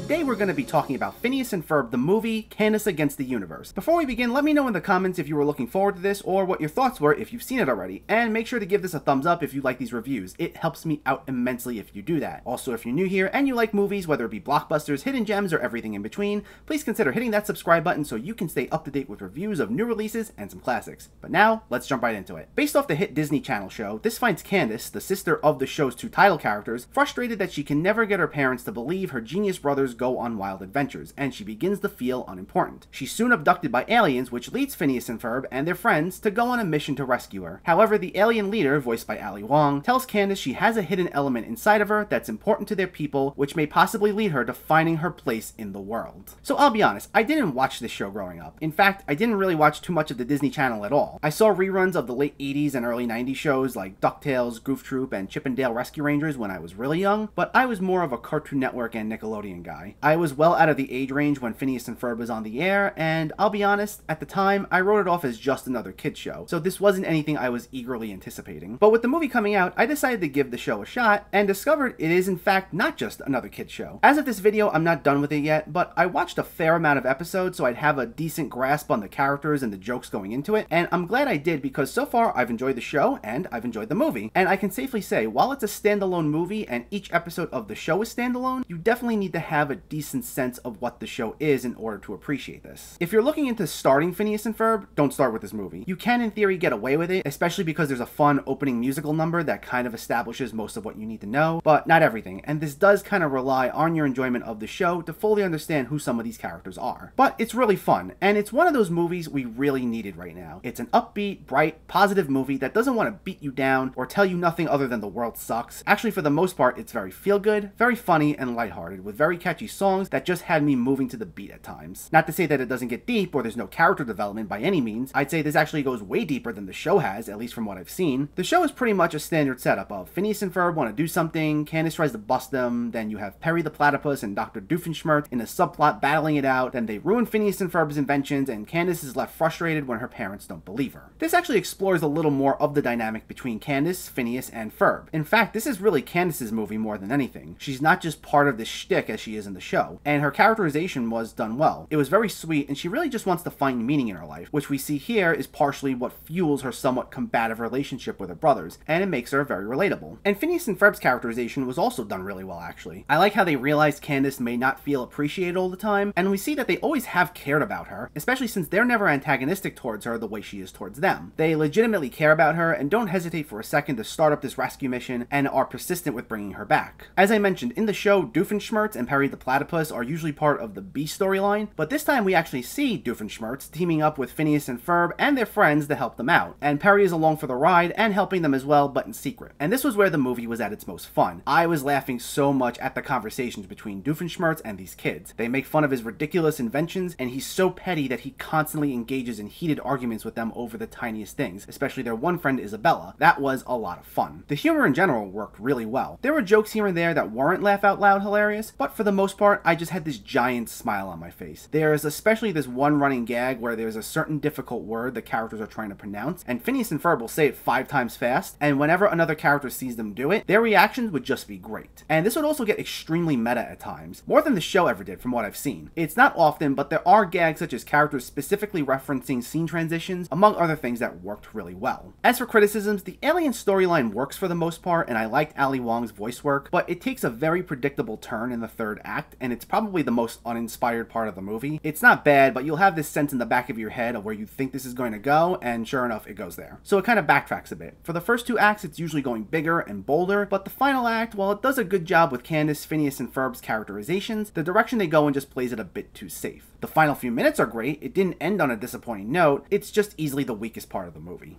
Today we're going to be talking about Phineas and Ferb the movie, Candace Against the Universe. Before we begin, let me know in the comments if you were looking forward to this or what your thoughts were if you've seen it already, and make sure to give this a thumbs up if you like these reviews. It helps me out immensely if you do that. Also, if you're new here and you like movies, whether it be blockbusters, hidden gems, or everything in between, please consider hitting that subscribe button so you can stay up to date with reviews of new releases and some classics. But now, let's jump right into it. Based off the hit Disney Channel show, this finds Candace, the sister of the show's two title characters, frustrated that she can never get her parents to believe her genius brothers go on wild adventures, and she begins to feel unimportant. She's soon abducted by aliens, which leads Phineas and Ferb and their friends to go on a mission to rescue her. However, the alien leader, voiced by Ali Wong, tells Candace she has a hidden element inside of her that's important to their people, which may possibly lead her to finding her place in the world. So I'll be honest, I didn't watch this show growing up. In fact, I didn't really watch too much of the Disney Channel at all. I saw reruns of the late 80s and early 90s shows like DuckTales, Goof Troop, and Chip 'n Dale Rescue Rangers when I was really young, but I was more of a Cartoon Network and Nickelodeon guy. I was well out of the age range when Phineas and Ferb was on the air, and I'll be honest, at the time, I wrote it off as just another kid show, so this wasn't anything I was eagerly anticipating. But with the movie coming out, I decided to give the show a shot, and discovered it is in fact not just another kid show. As of this video, I'm not done with it yet, but I watched a fair amount of episodes so I'd have a decent grasp on the characters and the jokes going into it, and I'm glad I did because so far I've enjoyed the show and I've enjoyed the movie. And I can safely say, while it's a standalone movie and each episode of the show is standalone, you definitely need to have a decent sense of what the show is in order to appreciate this. If you're looking into starting Phineas and Ferb, don't start with this movie. You can in theory get away with it, especially because there's a fun opening musical number that kind of establishes most of what you need to know, but not everything, and this does kind of rely on your enjoyment of the show to fully understand who some of these characters are. But it's really fun, and it's one of those movies we really needed right now. It's an upbeat, bright, positive movie that doesn't want to beat you down or tell you nothing other than the world sucks. Actually, for the most part, it's very feel good, very funny, and lighthearted, with very catchy songs that just had me moving to the beat at times. Not to say that it doesn't get deep or there's no character development by any means, I'd say this actually goes way deeper than the show has, at least from what I've seen. The show is pretty much a standard setup of Phineas and Ferb want to do something, Candace tries to bust them, then you have Perry the Platypus and Dr. Doofenshmirtz in a subplot battling it out, then they ruin Phineas and Ferb's inventions, and Candace is left frustrated when her parents don't believe her. This actually explores a little more of the dynamic between Candace, Phineas, and Ferb. In fact, this is really Candace's movie more than anything. She's not just part of the shtick as she is in the show, and her characterization was done well. It was very sweet, and she really just wants to find meaning in her life, which we see here is partially what fuels her somewhat combative relationship with her brothers, and it makes her very relatable. And Phineas and Ferb's characterization was also done really well, actually. I like how they realized Candace may not feel appreciated all the time, and we see that they always have cared about her, especially since they're never antagonistic towards her the way she is towards them. They legitimately care about her and don't hesitate for a second to start up this rescue mission and are persistent with bringing her back. As I mentioned, in the show, Doofenshmirtz and Perry the Platypus are usually part of the B storyline, but this time we actually see Doofenshmirtz teaming up with Phineas and Ferb and their friends to help them out, and Perry is along for the ride and helping them as well, but in secret. And this was where the movie was at its most fun. I was laughing so much at the conversations between Doofenshmirtz and these kids. They make fun of his ridiculous inventions, and he's so petty that he constantly engages in heated arguments with them over the tiniest things, especially their one friend Isabella. That was a lot of fun. The humor in general worked really well. There were jokes here and there that weren't laugh out loud hilarious, but for the most part, I just had this giant smile on my face. There's especially this one running gag where there's a certain difficult word the characters are trying to pronounce, and Phineas and Ferb will say it five times fast, and whenever another character sees them do it, their reactions would just be great. And this would also get extremely meta at times, more than the show ever did from what I've seen. It's not often, but there are gags such as characters specifically referencing scene transitions, among other things that worked really well. As for criticisms, the alien storyline works for the most part, and I liked Ali Wong's voice work, but it takes a very predictable turn in the third act, and it's probably the most uninspired part of the movie. It's not bad, but you'll have this sense in the back of your head of where you think this is going to go, and sure enough, it goes there. So it kind of backtracks a bit. For the first two acts, it's usually going bigger and bolder, but the final act, while it does a good job with Candace, Phineas, and Ferb's characterizations, the direction they go in just plays it a bit too safe. The final few minutes are great, it didn't end on a disappointing note, it's just easily the weakest part of the movie.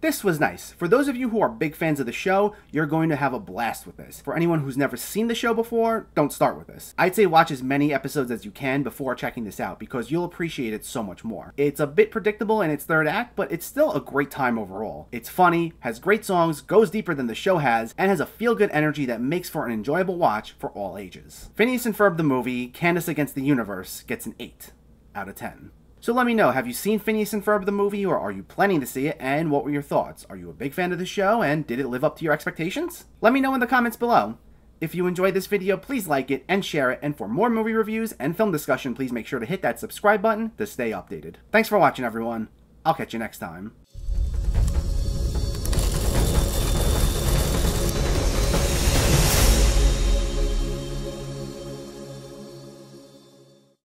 This was nice. For those of you who are big fans of the show, you're going to have a blast with this. For anyone who's never seen the show before, don't start with this. I'd say watch as many episodes as you can before checking this out because you'll appreciate it so much more. It's a bit predictable in its third act, but it's still a great time overall. It's funny, has great songs, goes deeper than the show has, and has a feel-good energy that makes for an enjoyable watch for all ages. Phineas and Ferb the movie, Candace Against the Universe, gets an 8 out of 10. So let me know, have you seen Phineas and Ferb the movie, or are you planning to see it, and what were your thoughts? Are you a big fan of the show, and did it live up to your expectations? Let me know in the comments below. If you enjoyed this video, please like it and share it, and for more movie reviews and film discussion, please make sure to hit that subscribe button to stay updated. Thanks for watching, everyone. I'll catch you next time.